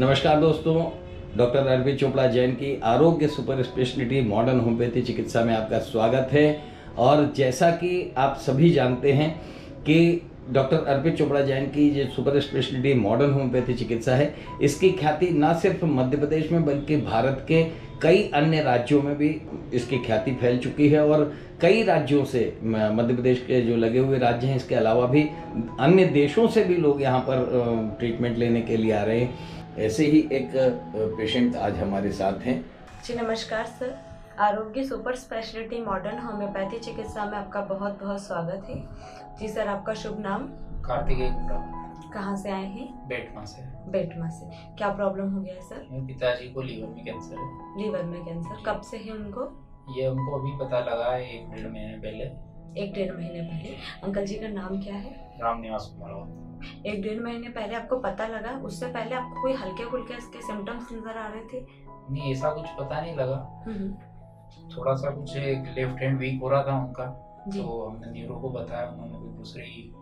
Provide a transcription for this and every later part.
नमस्कार दोस्तों, डॉक्टर अरविंद चोपड़ा जैन की आरोग्य सुपर स्पेशलिटी मॉडर्न होम्योपैथी चिकित्सा में आपका स्वागत है। और जैसा कि आप सभी जानते हैं कि डॉक्टर अर्पित चोपड़ा जैन की जो सुपर स्पेशलिटी मॉडर्न होम्योपैथी चिकित्सा है। इसकी ख्याति न सिर्फ़ मध्य प्रदेश में, बल्कि भारत के कई अन्य राज्यों में भी इसकी ख्याति फैल चुकी है और कई राज्यों से मध्य प्रदेश के जो लगे हुए राज्य हैं, इसके अलावा भी अन्य देशों से भी लोग यहाँ पर ट्रीटमेंट लेने के लिए आ रहे हैं। ऐसे ही एक पेशेंट आज हमारे साथ हैं। जी, नमस्कार सर आरोग्य सुपर स्पेशलिटी मॉडर्न होम्योपैथी चिकित्सा में आपका बहुत बहुत स्वागत है। जी सर आपका शुभ नाम? कार्तिकेय कहाँ से आए हैं? बेटमा से। बेटमा से। क्या प्रॉब्लम हो गया है सर? पिताजी को लीवर में कैंसर है। लीवर में कैंसर कब से है उनको? ये हमको अभी पता लगा है एक डेढ़ महीने पहले। एक डेढ़ महीने पहले। अंकल जी का नाम क्या है? राम निवास कुमार एक डेढ़ महीने पहले आपको पता लगा? उससे पहले आपको कोई हल्के फुल्के इसके सिम्टम्स नज़र आ रहे थे? नहीं ऐसा कुछ पता नहीं लगा। हम्म, थोड़ा सा कुछ एक लेफ़्ट हैंड वीक हो रहा था उनका तो हमने न्यूरो को बताया उन्होंने कोई दूसरी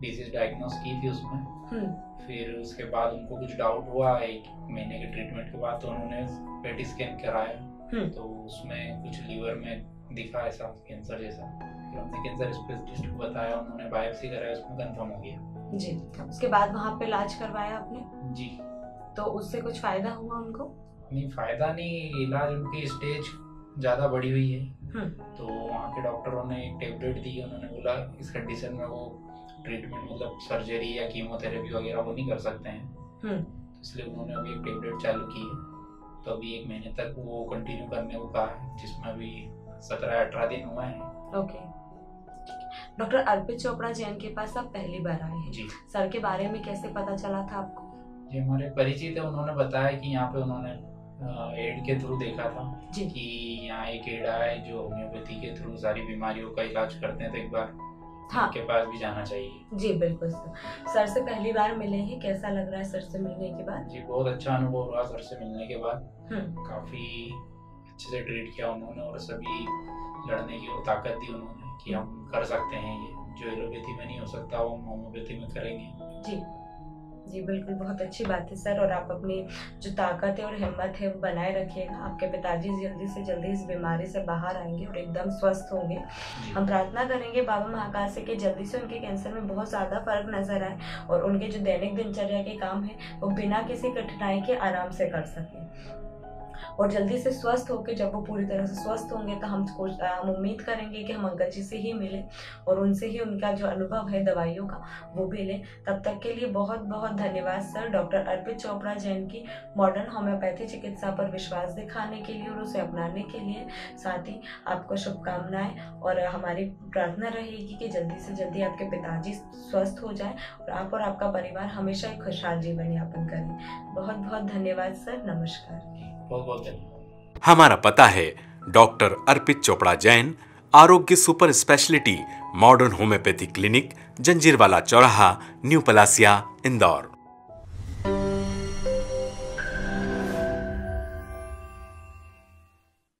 डिज़ीज़ डायग्नोस की थी उसमें। हम्म, फिर उसके बाद उनको कुछ डाउट हुआ एक महीने के ट्रीटमेंट के बाद तो उन्होंने पेटी स्कैन कराया। हम्म। तो उसमें कुछ लीवर में दिखा ऐसा कैंसर जैसा। फिर हमने कैंसर स्पेशलिस्ट को बताया उन्होंने बायोप्सी कराया उसमें कंफर्म हो गया। जी उसके बाद वहाँ पे इलाज करवाया आपने? जी। तो उससे कुछ फ़ायदा हुआ उनको? नहीं फ़ायदा नहीं इलाज उनकी स्टेज ज़्यादा बढ़ी हुई है। हम्म। तो वहाँ के डॉक्टरों ने एक टेबलेट दी उन्होंने बोला इस कंडीशन में वो ट्रीटमेंट मतलब सर्जरी या कीमोथेरेपी वगैरह वो नहीं कर सकते हैं। हम्म। तो इसलिए उन्होंने अभी एक टेबलेट चालू की है। तो अभी एक महीने तक वो कंटिन्यू करने को कहा है जिसमें अभी सत्रह अठारह दिन हुआ है। ओके डॉक्टर अर्पित चोपड़ा जैन के पास आप पहली बार आए हैं। सर के बारे में कैसे पता चला था आपको? ये हमारे परिचित है उन्होंने बताया कि यहाँ पे उन्होंने एड के थ्रू देखा था। कि यहाँ एक एड है जो होम्योपैथी के थ्रू सारी बीमारियों का इलाज करते हैं तो एक बार हाँ। के पास भी जाना चाहिए। जी बिल्कुल सर। सर से पहली बार मिले हैं कैसा लग रहा है सर से मिलने के बाद? जी बहुत अच्छा अनुभव रहा सर से मिलने के बाद। हम्म। काफ़ी अच्छे से ट्रीट किया उन्होंने और सभी लड़ने की ताकत दी उन्होंने कि हम कर सकते हैं ये। जो एलोपैथी में नहीं हो सकता वो हम होम्योपैथी में करेंगे। जी। जी बिल्कुल बहुत अच्छी बात है सर और आप अपनी जो ताकत है और हिम्मत है वो बनाए रखिएगा। आपके पिताजी जल्दी से जल्दी इस बीमारी से बाहर आएँगे और एकदम स्वस्थ होंगे। हम प्रार्थना करेंगे बाबा महाकाल से कि जल्दी से उनके कैंसर में बहुत ज़्यादा फ़र्क नज़र आए और उनके जो दैनिक दिनचर्या के काम है वो बिना किसी कठिनाई के आराम से कर सकें। और जल्दी से स्वस्थ होकर जब वो पूरी तरह से स्वस्थ होंगे तो हम कोश- हम उम्मीद करेंगे कि हम अंकल जी से ही मिलें और उनसे ही उनका जो अनुभव है दवाइयों का, वो भी लें। तब तक के लिए बहुत बहुत धन्यवाद सर, डॉक्टर अर्पित चोपड़ा जैन की मॉडर्न होम्योपैथी चिकित्सा पर विश्वास दिखाने के लिए और उसे अपनाने के लिए। साथ ही आपको शुभकामनाएँ और हमारी प्रार्थना रहेगी कि जल्दी से जल्दी आपके पिताजी स्वस्थ हो जाए और आप और आपका परिवार हमेशा एक खुशहाल जीवन यापन करें। बहुत बहुत धन्यवाद सर, नमस्कार। बहुत बहुत धन्यवाद। हमारा पता है, doctor Arpit Chopra Jain, Arogya super speciality, modern homeopathy clinic, Janjeerwala चौराहा, न्यू पलासिया, इंदौर।